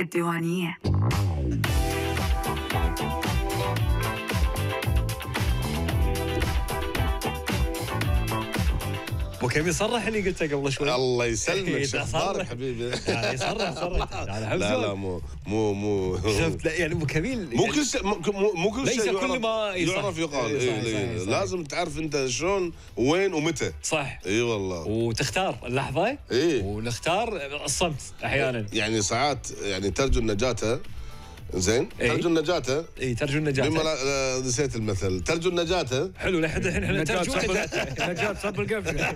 الديوانية أبو كميل صرح اللي قلته قبل شوي. الله يسلمك إيه، صرح. أخبارك حبيبي. يعني صرح صرح لا لا مو مو مو. شفت لا يعني أبو كميل مو كل شيء مو كل ليس شيء كل يعرف- ما يصح. يعرف يقال. إيه، إيه، إيه،. لازم تعرف أنت شلون وين ومتى. صح. إي والله. وتختار اللحظة. إيه. ونختار الصمت أحيانا. يعني ساعات يعني ترجو النجاة زين؟ إيه. ترجو النجاة. اي ترجو النجاة. مما لا لا- نسيت المثل. ترجو النجاة. حلو لحد الحين إحنا ترجو صب نجاة. نجاة صب القفله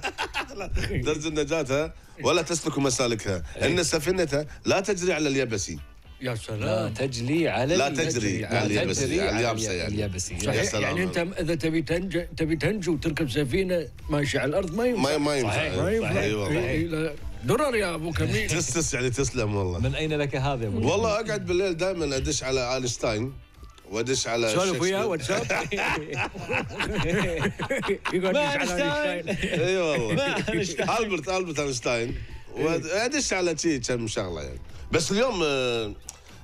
ترجو النجاة. ولا تسلك مسالكها. إن سفينة لا تجري على اليبسي يا لا سلام تجري على لا تجري لا على اليابسة، تجري على على اليابسة يعني. اليابسة يا صحيح؟ سلام. يعني أنت إذا تبي تنجو تبي تنجو وتركب سفينة ماشيه على الأرض ما ينفع ما ما ينفع صحيح. درر يا أبو كميل. تسس يعني تسلم والله. من أين لك هذا يا أبو والله أقعد بالليل دائما أدش على اينشتاين وأدش على سولف وياه. واتساب يقعد. اينشتاين إي والله. البرت ألبرت اينشتاين وأدش على شي كم شغلة يعني. بس اليوم آه،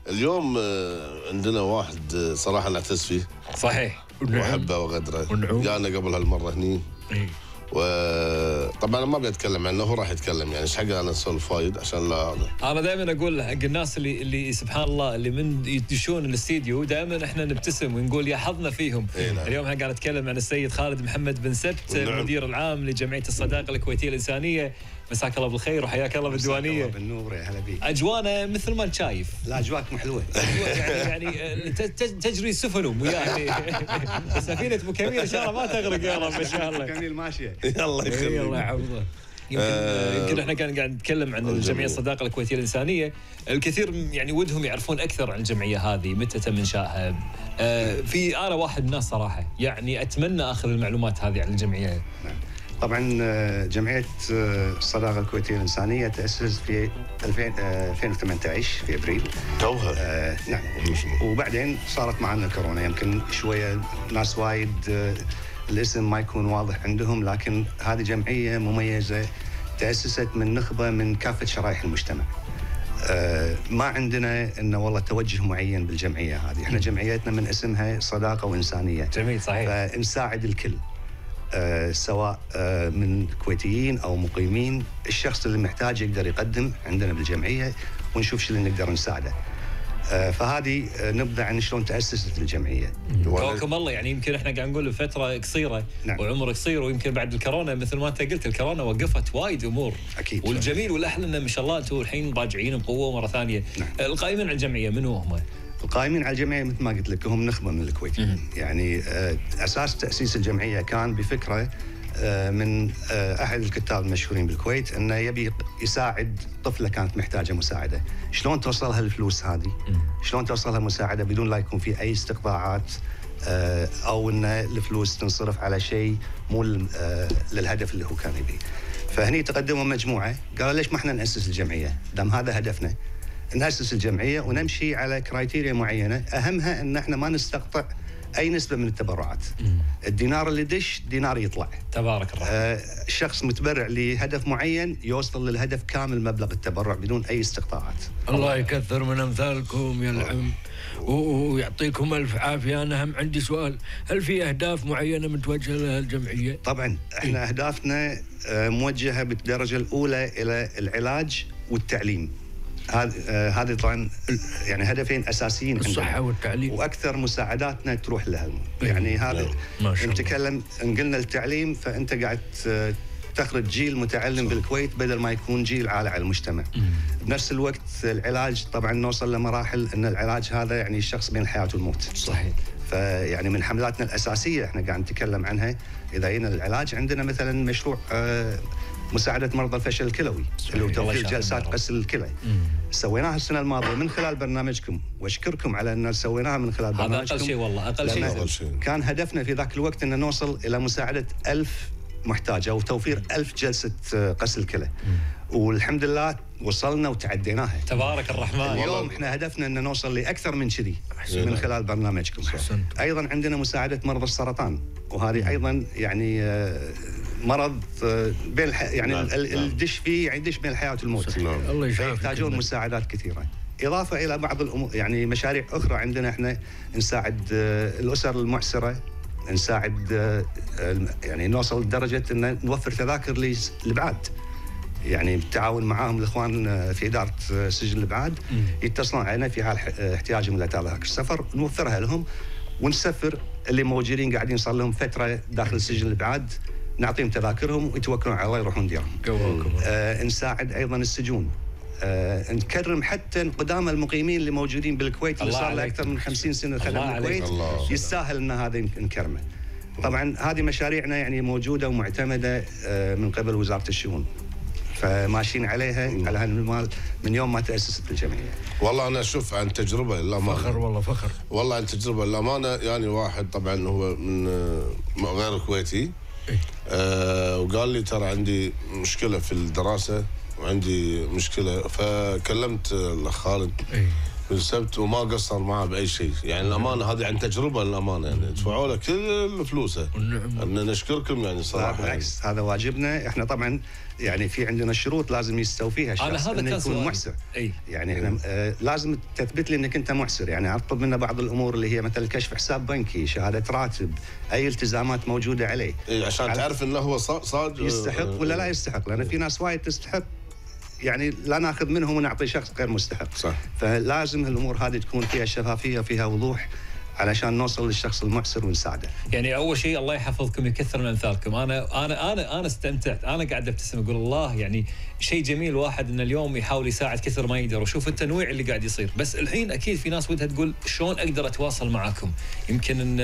اليوم آه، عندنا واحد آه، صراحة نعتز فيه. صحيح. وأحبه وأقدره ونعم. جانا قبل هالمرة هني. وطبعا أنا ما أبي أتكلم عنه هو راح يتكلم يعني إيش حق أنا أسولف وايد عشان لا أنا دائما أقول حق الناس اللي اللي سبحان الله اللي من يدشون الاستديو دائما إحنا نبتسم ونقول يا حظنا فيهم إي نعم. اليوم إحنا قاعد نتكلم عن السيد خالد محمد بن سبت نعم. المدير العام لجمعية الصداقة الكويتية الإنسانية مساك الله بالخير وحياك الله مساك الله بالديوانية. بالنور يا هلا بيك. أجوانا مثل ما انت شايف. لا اجواءكم حلوة يعني يعني ت- ت- تجري سفنهم يعني سفينه أبو كميل إن شاء الله ما تغرق. يا رب ان شاء الله. كميل ماشية. الله إي، الله يخليك يحفظه. يمكن آه، يمكن إحنا كان قاعد نتكلم عن الجمعية. الجمعيه الصداقة الكويتية الإنسانية، الكثير يعني ودهم يعرفون أكثر عن الجمعية هذه، متى تم إنشائها. آه، في أنا واحد من الناس صراحة. يعني أتمنى اخذ المعلومات هذه عن الجمعية. طبعا آه، جمعية آه، الصداقة الكويتية الإنسانية تاسس في 2000 آه، 2018 في أبريل. توها. آه، نعم. وبعدين صارت معنا الكورونا يمكن شوية ناس وايد الاسم ما يكون واضح عندهم لكن هذه جمعية مميزة تأسست من نخبة من كافة شرائح المجتمع. آه، ما عندنا إنه والله توجه معين بالجمعية هذه، إحنا جمعيتنا من اسمها صداقة وإنسانية. جميل صحيح. فنساعد الكل. سواء آه، من كويتيين أو مقيمين الشخص اللي محتاج يقدر يقدم عندنا بالجمعية ونشوف شو اللي نقدر نساعده آه، فهذه آه، نبذة عن شلون تأسست الجمعية توكم الله يعني يمكن إحنا قاعد نقول فترة قصيرة نعم. وعمر قصير ويمكن بعد الكورونا مثل ما أنت قلت الكورونا وقفت وايد أمور. أكيد. والجميل والأحلى انه ما شاء الله أنتم الحين راجعين بقوة مرة ثانية. نعم. القائمين على الجمعية منو هم؟ القائمين على الجمعية مثل ما قلت لك هم نخبة من الكويتيين يعني آه، أساس تأسيس الجمعية كان بفكرة آه، من آه، أحد الكتاب المشهورين بالكويت إنه يبي يساعد طفلة كانت محتاجة مساعدة، شلون توصلها الفلوس هذه؟ شلون توصلها مساعدة بدون لا يكون في أي استقطاعات أو إن الفلوس تنصرف على شيء مو لل- للهدف اللي هو كان يبيه. فهني تقدموا مجموعة قالوا ليش ما إحنا نأسس الجمعية؟ دام هذا هدفنا ناسس الجمعية ونمشي على كرايتيريا معينة أهمها إن إحنا ما نستقطع أي نسبة من التبرعات. الدينار اللي دش دينار يطلع. تبارك الرحمن. آه، شخص متبرع لهدف معين يوصل للهدف كامل مبلغ التبرع بدون أي استقطاعات. الله يكثر من أمثالكم يا العم ويعطيكم ألف عافية أنا هم عندي سؤال هل في أهداف معينة متوجهة لها الجمعية؟ طبعا إحنا أهدافنا آه، موجهة بالدرجة الأولى إلى العلاج والتعليم. هذا آه، هذه طبعا يعني هدفين أساسيين. الصحة والتعليم وأكثر مساعداتنا تروح لها يعني هذا ما شاء الله. نتكلم إن قلنا التعليم فأنت قاعد ت- تخرج جيل متعلم بالكويت بدل ما يكون جيل عالة على المجتمع بنفس الوقت العلاج طبعا نوصل لمراحل إن العلاج هذا يعني الشخص بين الحياة والموت صحيح. فيعني من حملاتنا الأساسية إحنا قاعد نتكلم عنها إذا جينا العلاج عندنا مثلا مشروع آه، مساعدة مرضى الفشل الكلوي اللي هو توفير جلسات. غسل الكلى سويناها السنة الماضية من خلال برنامجكم. واشكركم على أن سويناها من خلال هذا برنامجكم. أقل شيء والله أقل شيء. أقل شيء. كان هدفنا في ذاك الوقت أن نوصل إلى مساعدة ألف محتاج أو توفير ألف جلسة آه، غسل كلى. والحمد لله وصلنا وتعديناها. تبارك الرحمن. اليوم إحنا هدفنا أن نوصل لأكثر من كذي من خلال برنامجكم. أيضا عندنا مساعدة مرضى السرطان وهذه أيضا يعني آه، مرض آه، بين الح... يعني نعم، ال- ال- نعم. الدش فيه يعني يدش بين الحياة والموت. نعم. الله يشافيك فيحتاجون مساعدات كثيرة. إضافة إلى بعض الأمور يعني مشاريع أخرى عندنا إحنا نساعد آه، الأسر المعسرة نساعد آه، يعني نوصل لدرجة إن نوفر تذاكر للابعاد يعني بالتعاون معاهم الإخوان في إدارة سجن الابعاد يتصلون علينا في حال احتياجهم لتذاكر السفر نوفرها لهم ونسفر اللي موجودين قاعدين صار لهم فترة داخل سجن الابعاد نعطيهم تذاكرهم ويتوكلون على الله يروحون ديارهم. قواكم آه نساعد أيضا السجون آه نكرم حتى قدامى المقيمين اللي موجودين بالكويت اللي صار له. أكثر من 50 سنة خدم الله. يستاهل إن هذا نكرمه. طبعا هذه مشاريعنا يعني موجودة ومعتمدة آه من قبل وزارة الشؤون. فماشيين عليها على هالمنوال من يوم ما تأسست الجمعية. والله أنا أشوف عن تجربة فخر للامانه والله فخر والله عن تجربة للأمانة يعني واحد طبعا هو من آه، غير كويتي آه وقال لي ترى عندي مشكلة في الدراسة وعندي مشكلة. فكلمت الأخ خالد. السبت وما قصر معه بأي شيء. يعني الامانه هذه عن تجربة للامانه يعني. دفعوا له كل فلوسه. نشكركم يعني صراحة. يعني. بالعكس هذا واجبنا. إحنا طبعا يعني في عندنا شروط لازم يستوفيها الشخص هذا إنه يكون. محسن. إي. يعني إحنا آه لازم تثبت لي إنك أنت محسر يعني أطلب منه بعض الأمور اللي هي مثل كشف حساب بنكي شهادة راتب أي التزامات موجودة عليه. إيه عشان على- تعرف إنه هو صا- صاد يستحق ولا لا يستحق؟ لأن في ناس وايد تستحق. يعني لا ناخذ منهم ونعطي شخص غير مستحق. صح. فلازم الأمور هذه تكون فيها شفافية وفيها وضوح علشان نوصل للشخص المعسر ونساعده يعني أول شيء الله يحفظكم يكثر من أمثالكم. أنا أنا أنا أنا استمتعت. أنا قاعد أبتسم أقول الله يعني شيء جميل واحد إن اليوم يحاول يساعد كثر ما يقدر. وشوف التنويع اللي قاعد يصير. بس الحين أكيد في ناس ودها تقول شلون أقدر أتواصل معاكم؟ يمكن إن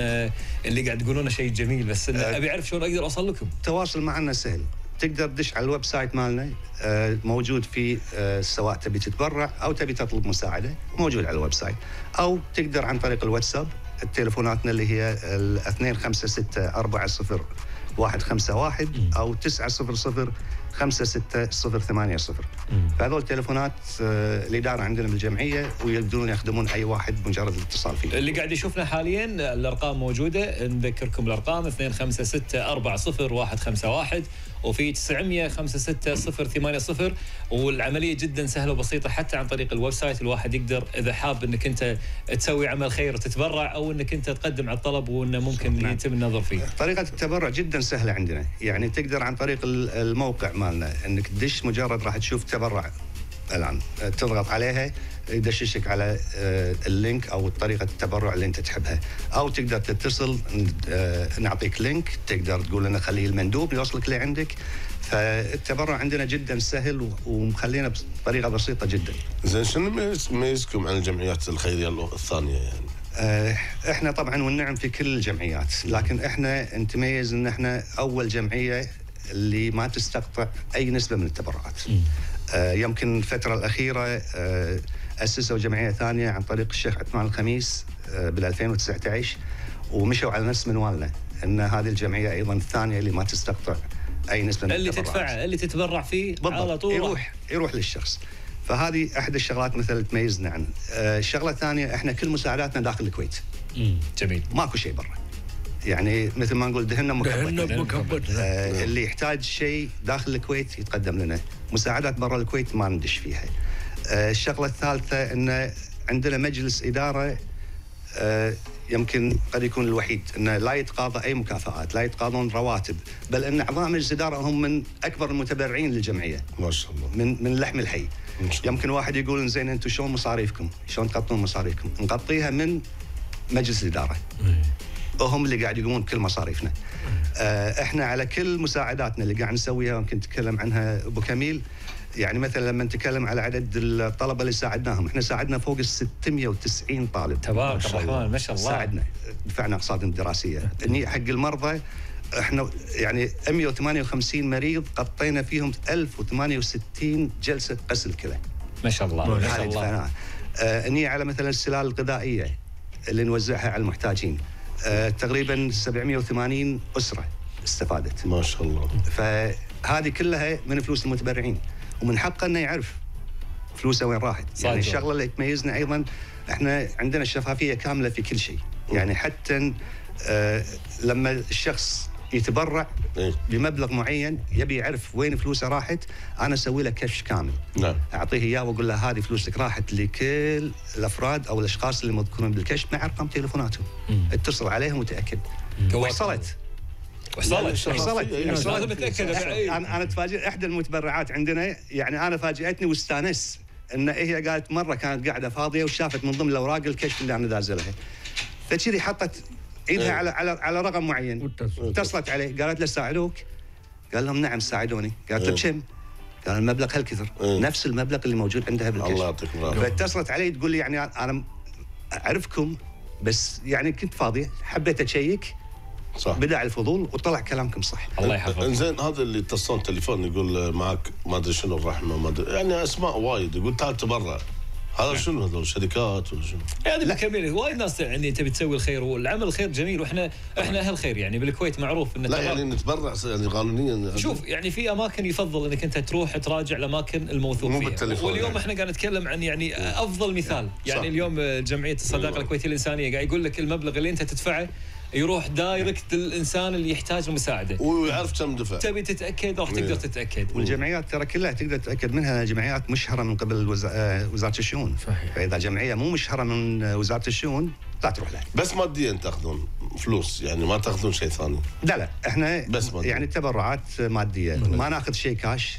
اللي قاعد تقولونه شيء جميل بس إن أبي أعرف شلون أقدر أوصل لكم. التواصل معنا سهل. تقدر تدش على ال website مالنا آه، موجود فيه آه، سواء تبي تتبرع أو تبي تطلب مساعدة موجود على ال website. أو تقدر عن طريق الواتساب تليفوناتنا اللي هي ال 256 40 151 أو 900 56080 فهذول تليفونات آه، الاداره عندنا بالجمعية ويقدرون يخدمون أي واحد بمجرد الاتصال فيه. اللي قاعد يشوفنا حاليا الأرقام موجودة نذكركم الأرقام 25640151 وفي 900 والعملية جدا سهلة وبسيطة حتى عن طريق ال website الواحد يقدر إذا حاب إنك أنت تسوي عمل خير وتتبرع أو إنك أنت تقدم على الطلب وإنه ممكن نعم. يتم النظر فيه. طريقة التبرع جدا سهلة عندنا يعني تقدر عن طريق ال- الموقع مالنا إنك تدش مجرد راح تشوف تبرع الآن تضغط عليها يدششك على آه، ال link أو طريقة التبرع اللي أنت تحبها أو تقدر تتصل آه، نعطيك link تقدر تقول لنا خليه المندوب يوصلك لعندك فالتبرع عندنا جدا سهل ومخلينا بطريقة بسيطة جدا زين شنو يميز- يميزكم عن الجمعيات الخيرية الثانية يعني؟ آه، إحنا طبعا والنعم في كل الجمعيات لكن إحنا نتميز إن إحنا أول جمعية اللي ما تستقطع أي نسبة من التبرعات. آه، يمكن الفترة الأخيرة آه، أسسوا جمعية ثانية عن طريق الشيخ عثمان الخميس آه، بال 2019 ومشوا على نفس منوالنا إن هذه الجمعية أيضا الثانية اللي ما تستقطع أي نسبة من اللي. تدفعه اللي تتبرع فيه على بالضبط طول. يروح يروح للشخص. فهذه أحد الشغلات مثلا تميزنا آه، الشغله الثانية إحنا كل مساعداتنا داخل الكويت. مم. جميل. ماكو شيء برا. يعني مثل ما نقول دهنا بمكبر آه اللي يحتاج شيء داخل الكويت يتقدم لنا. مساعدات برا الكويت ما ندش فيها. آه الشغلة الثالثة إن عندنا مجلس إدارة آه يمكن قد يكون الوحيد إنه لا يتقاضى أي مكافآت، لا يتقاضون رواتب، بل إن اعضاء مجلس الاداره هم من أكبر المتبرعين للجمعية. ما شاء الله. من من اللحم الحي. إن شاء الله. يمكن واحد يقول زين أنتم شلون مصاريفكم؟ شلون تغطون مصاريفكم؟ نغطيها من مجلس الاداره وهم اللي قاعد يقومون بكل مصاريفنا. آه إحنا على كل مساعداتنا اللي قاعد نسويها يمكن تكلم عنها أبو كميل. يعني مثلا لما نتكلم على عدد الطلبة اللي ساعدناهم، إحنا ساعدنا فوق ال 690 طالب. تبارك الرحمن ما شاء الله. ساعدنا. دفعنا أقساطهم الدراسية. هني حق المرضى إحنا يعني 158 مريض قطينا فيهم 1068 جلسة غسل كلى ما شاء الله ما شاء الله. دفعناها آه، على مثلا السلال الغذائية اللي نوزعها على المحتاجين. تقريبا 780 أسرة استفادت. ما شاء الله. فهذه كلها من فلوس المتبرعين. ومن حقه إنه يعرف فلوسه وين راحت. صادق. يعني الشغلة اللي تميزنا أيضا إحنا عندنا الشفافية كاملة في كل شيء. يعني حتى آه لما الشخص يتبرع إيه. بمبلغ معين يبي يعرف وين فلوسه راحت أنا أسوي له كشف كامل. نعم. أعطيه إياه وأقول له هذه فلوسك راحت لكل الأفراد أو الأشخاص اللي مذكورين بالكشف مع أرقام تليفوناتهم. اتصل عليهم وتأكد. وصلت. وصلت. وصلت. إيه، اتاكد إيه. أنا أنا تفاجئ إحدى المتبرعات عندنا يعني أنا فاجاتني واستانس إن هي قالت مرة كانت قاعدة فاضية وشافت من ضمن الأوراق الكشف اللي أنا دازلها. فكذي حطت إيدها إيه. على على على رقم معين. اتصلت عليه. قالت له ساعدوك. قال لهم نعم ساعدوني. قالت له إيه. بكم؟ قال المبلغ هالكثر. إيه. نفس المبلغ اللي موجود عندها بالكشف. الله يعطيك العافية. فاتصلت علي تقول لي يعني أنا أعرفكم بس يعني كنت فاضيه حبيت اشيك صح. بدع الفضول وطلع كلامكم صح. الله يحفظك. إنزين هذا اللي اتصلون تليفون يقول معك ما أدري شنو الرحمة ما أدري. يعني أسماء وايد. يقول تعال تبرع. هذا شنو هذول شركات ولا شنو؟ يعني بالكامل وايد ناس يعني تبي تسوي الخير والعمل الخير جميل وإحنا إحنا أهل خير يعني بالكويت معروف إن لا يعني نتبرع يعني قانونيا شوف يعني في أماكن يفضل إنك أنت تروح تراجع الأماكن الموثوق مو فيها بالتليفون واليوم يعني. إحنا قاعد نتكلم عن يعني أفضل مثال يعني صح. اليوم جمعية الصداقة. الكويتية الإنسانية قاعد يقول لك المبلغ اللي أنت تدفعه يروح دايركت للانسان اللي يحتاج المساعده ويعرف كم دفع. تبي تتأكد راح تقدر إيه. تتأكد. والجمعيات ترى كلها تقدر تتأكد منها جمعيات مشهرة من قبل وز... آه، وزارة الشؤون. صحيح. فإذا جمعية مو مشهرة من وزارة الشؤون لا تروح لها. بس ماديا تأخذون فلوس يعني ما تأخذون شيء ثاني. لا لا إحنا بس مادية. يعني تبرعات مادية. ما ناخذ شيء كاش.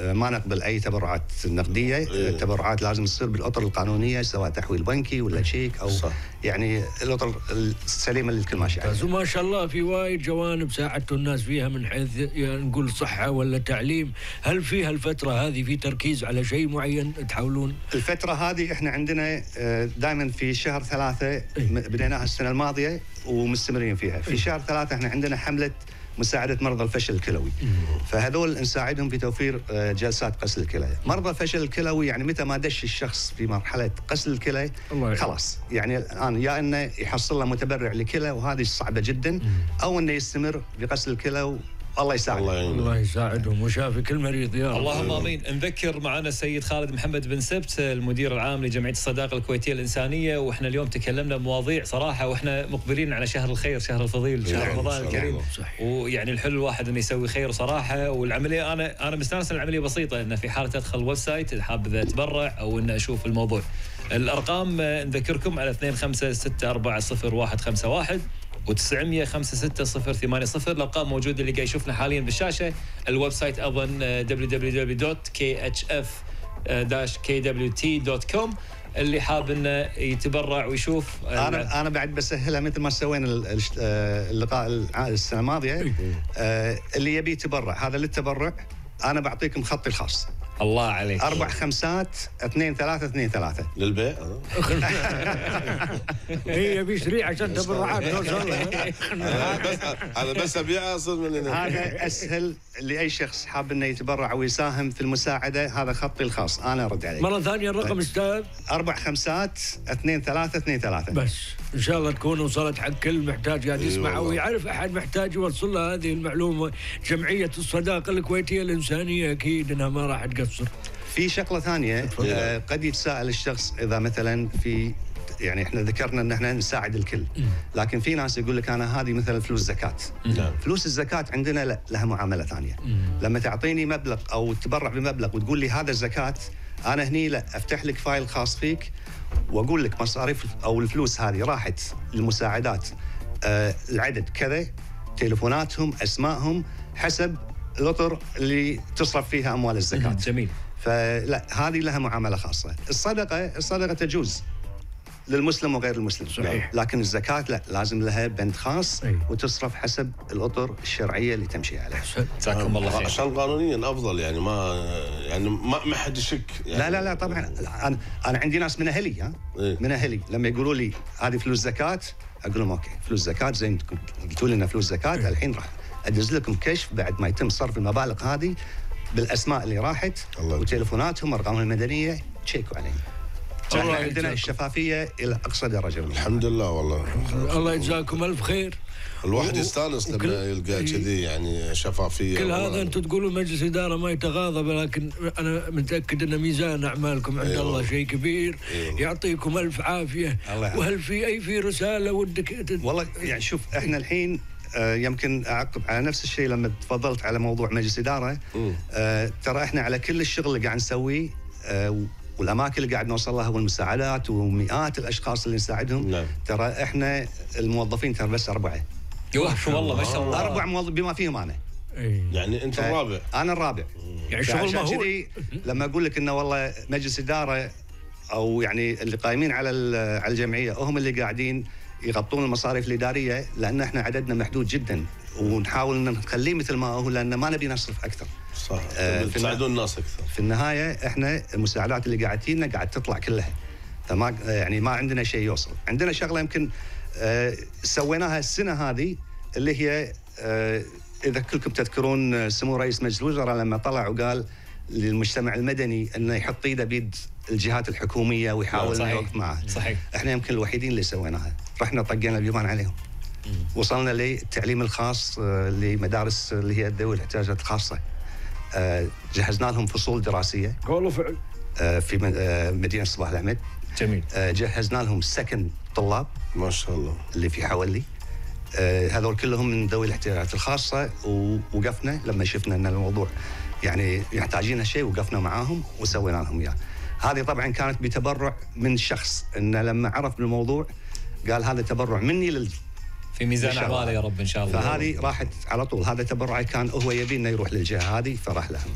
ما نقبل أي تبرعات نقدية. إيه. التبرعات لازم تصير بالأطر القانونية سواء تحويل بنكي ولا شيك أو صح. يعني الأطر السليمه اللي الكل ماشي عليها وما شاء الله في وايد جوانب ساعدتوا الناس فيها من حيث يعني نقول صحة ولا تعليم. هل في هالفترة هذه في تركيز على شيء معين تحاولون؟ الفترة هذه إحنا عندنا دائما في شهر ثلاثة م- بديناها السنة الماضية ومستمرين فيها، في شهر ثلاثة إحنا عندنا حملة مساعدة مرضى الفشل الكلوي. فهذول نساعدهم في توفير آه، جلسات غسل الكلى. مرضى الفشل الكلوي يعني متى ما دش الشخص في مرحلة غسل الكلى. خلاص يعني الآن يا إنه يحصل له متبرع لكلى وهذه صعبة جدا أو إنه يستمر بغسل الكلى والله يساعده. الله يعينك الله يساعدهم وشافي كل مريض يا رب. اللهم آمين نذكر معنا السيد خالد محمد بن سبت المدير العام لجمعية الصداقة الكويتية الإنسانية وإحنا اليوم تكلمنا بمواضيع صراحة وإحنا مقبلين على شهر الخير شهر الفضيل شهر رمضان الكريم الله. صحيح. ويعني الحلو الواحد إنه يسوي خير صراحة والعملية أنا أنا مستانس العملية بسيطة إنه في حالة أدخل ال website إذا حاب إذا أتبرع أو إنه أشوف الموضوع الأرقام نذكركم على 25640151 و900 560 الارقام موجوده اللي قاعد يشوفنا حاليا بالشاشة. ال website أيضا آه، www.khf-kwt.com اللي حاب إنه يتبرع ويشوف آه، أنا أنا بعد بسهلها مثل ما سوينا ال- ال- آه، اللقاء السنة الماضية. آه، اللي يبي يتبرع هذا للتبرع. أنا بعطيكم خطي الخاص. الله عليك. أربع خمسات اثنين ثلاثة اثنين ثلاثة. للبيع هي يبي سريع عشان تبرعات بس أنا بس أبيع اصل من هنا. هذا أسهل لأي شخص حاب إنه يتبرع ويساهم في المساعدة هذا خطي الخاص. أنا أرد عليه مرة ثانية الرقم أستاذ. أربع خمسات اثنين ثلاثة اثنين ثلاثة. بس. إن شاء الله تكون وصلت حق كل محتاج قاعد إي يسمع والله. ويعرف أحد محتاج يوصل له هذه المعلومة. جمعية الصداقة الكويتية الإنسانية أكيد إنها ما راح تقصر. في شغلة ثانية آه، قد يتساءل الشخص إذا مثلا في يعني إحنا ذكرنا إن إحنا نساعد الكل لكن في ناس يقول لك أنا هذه مثلا فلوس زكاة. نعم. فلوس الزكاة عندنا لا لها معاملة ثانية. لما تعطيني مبلغ أو تبرع بمبلغ وتقول لي هذا الزكاه أنا هني لا أفتح لك فايل خاص فيك وأقول لك مصاريف أو الفلوس هذه راحت للمساعدات. آه العدد كذا تليفوناتهم أسمائهم حسب الأطر اللي تصرف فيها أموال الزكاة. جميل. فلا هذه لها معاملة خاصة. الصدقة الصدقة تجوز للمسلم وغير المسلم. صحيح. لكن الزكاة لا لازم لها بند خاص أي. وتصرف حسب الأطر الشرعية اللي تمشي عليها. جزاكم الله خير. عشان قانونيا أفضل يعني ما يعني ما ما حد يشك يعني. لا لا لا طبعا. أنا أنا عندي ناس من أهلي ها؟ إيه. من أهلي. لما يقولوا لي هذه فلوس زكاة أقول لهم أوكي فلوس زكاة زين قلتوا لنا فلوس زكاة الحين راح. أدز لكم كشف بعد ما يتم صرف المبالغ هذه بالأسماء اللي راحت. وتليفوناتهم أرقامهم المدنية تشيكوا عليهم الله عندنا. الشفافية إلى أقصى درجة من الحمد لله والله الله يجزاكم ألف خير الواحد و- يستانس وكل- لما يلقى كذي يعني شفافية كل. هذا أنتم تقولون مجلس إدارة ما يتغاضى لكن أنا متأكد أن ميزان أعمالكم عند أيوة. الله شيء كبير أيوة. يعطيكم ألف عافية الله. وهل في أي في رسالة ودك والله يعني شوف إحنا الحين يمكن أعقب على نفس الشيء لما تفضلت على موضوع مجلس إدارة. آه، ترى إحنا على كل الشغل اللي قاعد نسويه آه، والأماكن اللي قاعد نوصل لها والمساعدات ومئات الأشخاص اللي نساعدهم نعم. ترى إحنا الموظفين ترى بس أربعة. يوه والله ما شاء الله. أربع موظف بما فيهم أنا. إيه. يعني أنت الرابع. أنا الرابع. يعني شغل مهول. كذي لما أقول لك إنه والله مجلس إدارة أو يعني اللي قايمين على ال- على الجمعية هم اللي قاعدين يغطون المصاريف الاداريه لأن إحنا عددنا محدود جدا. ونحاول إن نخليه مثل ما هو لأن ما نبي نصرف أكثر. صح. آه، تساعدون الناس أكثر. في النهاية إحنا المساعدات اللي قاعد تجينا قاعد تطلع كلها. فما يعني ما عندنا شيء يوصل. عندنا شغلة يمكن آه، سويناها السنة هذه اللي هي آه، إذا كلكم تذكرون آه، سمو رئيس مجلس الوزراء لما طلع وقال للمجتمع المدني إنه يحط إيده بيد الجهات الحكومية ويحاول إنه. يوقف معها صحيح. إحنا يمكن الوحيدين اللي سويناها. رحنا طقينا البيبان عليهم. وصلنا للتعليم الخاص آه، لمدارس اللي هي ذوي الاحتياجات الخاصة. آه، جهزنا لهم فصول دراسية. قول وفعل آه، في مدينة صباح الأحمد. جميل. جهزنا لهم سكن طلاب ما شاء الله. اللي في حولي هذول كلهم من ذوي الاحتياجات الخاصة. ووقفنا لما شفنا إن الموضوع يعني يحتاجين شيء وقفنا معاهم وسوينا لهم إياه. هذه طبعا كانت بتبرع من شخص انه لما عرف بالموضوع قال هذا تبرع مني لل في ميزان الله. اعماله يا رب إن شاء الله. فهذه راحت على طول. هذا تبرع كان هو يبي إنه يروح للجهة هذه فراح لهم.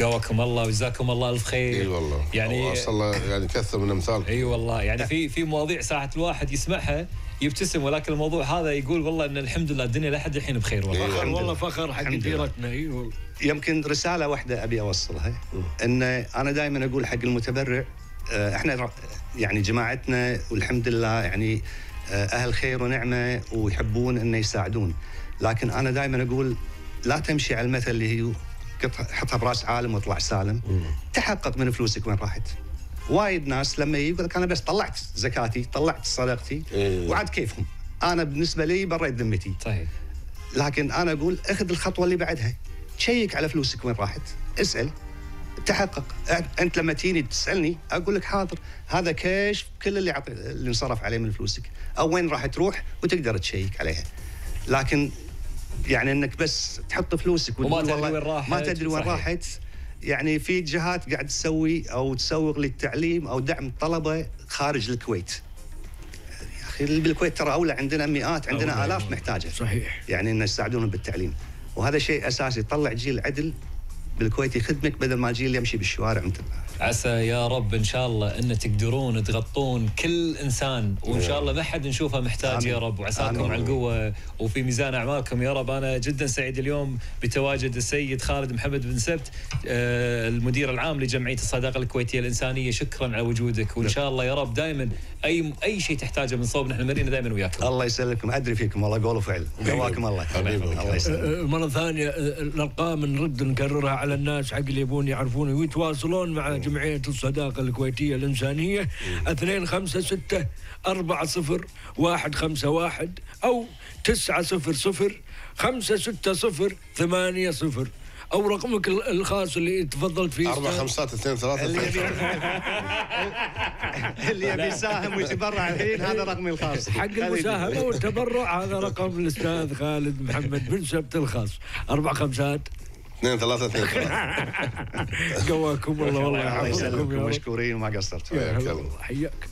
قواكم الله وجزاكم الله ألف خير. إي والله. يعني أصلا يعني كثر من امثال إي والله. يعني في في مواضيع ساعة الواحد يسمعها يبتسم ولكن الموضوع هذا يقول والله إن الحمد لله الدنيا لحد الحين بخير والله. فخر والله. لله. فخر حق. ديرتنا إي والله. يمكن رسالة واحدة أبي أوصلها إن أنا دائما أقول حق المتبرع إحنا ر- يعني جماعتنا والحمد لله يعني آه، أهل خير ونعمة ويحبون إنه يساعدون. لكن أنا دائما أقول لا تمشي على المثل اللي هي حطها براس عالم واطلع سالم. تحقق من فلوسك وين راحت. وايد ناس لما يقول لك أنا بس طلعت زكاتي طلعت صدقتي إيه. وعاد كيفهم؟ أنا بالنسبة لي بريت ذمتي. صحيح لكن أنا أقول أخذ الخطوة اللي بعدها. تشيك على فلوسك وين راحت. اسأل. تحقق. أنت لما تجيني تسألني أقول لك حاضر هذا كشف كل اللي عط... اللي انصرف عليه من فلوسك. أو وين راح تروح وتقدر تشيك عليها. لكن يعني إنك بس تحط فلوسك وما تدري وين راحت. ما تدري وين. راحت. يعني في جهات قاعد تسوي أو تسوق للتعليم أو دعم الطلبه خارج الكويت. يا أخي اللي بالكويت ترى أولى عندنا مئات عندنا. آلاف محتاجة. صحيح. يعني إنه يساعدونهم بالتعليم. وهذا شيء أساسي يطلع جيل عدل بالكويت يخدمك بدل ما جيل يمشي بالشوارع مثل عسى يا رب إن شاء الله إن تقدرون تغطون كل إنسان وإن شاء الله ما حد نشوفه محتاج آمين. يا رب وعساكم. على القوة وفي ميزان أعمالكم. يا رب أنا جدا سعيد اليوم بتواجد السيد خالد محمد بن سبت آه، المدير العام لجمعية الصداقة الكويتية الإنسانية. شكرا على وجودك وإن شاء الله يا رب دائما أي أي شيء تحتاجه من صوب نحن مرينا دائما وياكم الله يسلمكم. أدري فيكم والله قول وفعل. قواكم الله. حبيبي. الله يسلمك أه، مرة ثانية أه، الأرقام نرد نكررها على الناس حق اللي يبون يعرفون ويتواصلون مع جمعية الصداقة الكويتية الإنسانية. اثنين خمسة ستة أربعة صفر واحد خمسة واحد أو تسعة صفر صفر خمسة ستة صفر ثمانية صفر. أو رقمك ال- الخاص اللي تفضلت فيه أستاذ. خمسات اثنين ثلاثة. اللي اثنين يبي اللي يبي يساهم ويتبرع الحين هذا رقمي الخاص. حق المساهمة. والتبرع هذا رقم الأستاذ خالد محمد بن سبت الخاص. أربع خمسات اثنين ثلاثة اثنين. قواكم والله والله يعافيكم مشكورين وما قصرتوا. حياك الله. حياك.